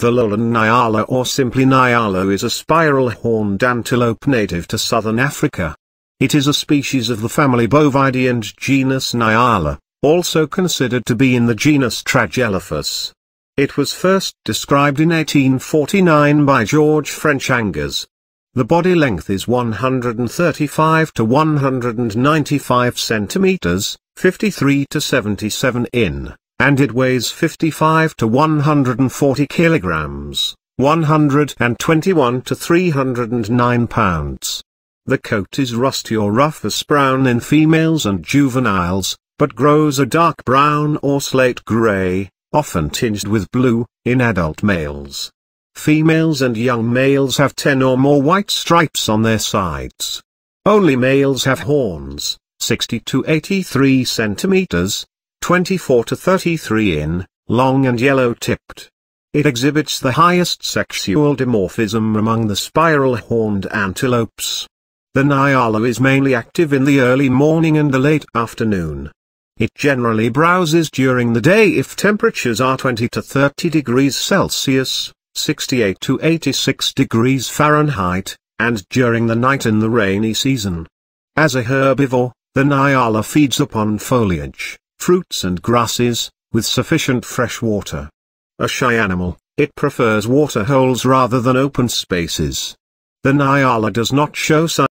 The lowland Nyala or simply Nyala is a spiral-horned antelope native to southern Africa. It is a species of the family Bovidae and genus Nyala, also considered to be in the genus Tragelaphus. It was first described in 1849 by George French Angas. The body length is 135 to 195 centimeters, 53 to 77 in and it weighs 55 to 140 kilograms, 121 to 309 pounds. The coat is rusty or rufous brown in females and juveniles, but grows a dark brown or slate gray, often tinged with blue, in adult males. Females and young males have 10 or more white stripes on their sides. Only males have horns, 60 to 83 centimeters, 24 to 33 in, long and yellow-tipped. It exhibits the highest sexual dimorphism among the spiral-horned antelopes. The Nyala is mainly active in the early morning and the late afternoon. It generally browses during the day if temperatures are 20 to 30 degrees Celsius, 68 to 86 degrees Fahrenheit, and during the night in the rainy season. As a herbivore, the Nyala feeds upon foliage, fruits and grasses, with sufficient fresh water. A shy animal, it prefers water holes rather than open spaces. The Nyala does not show signs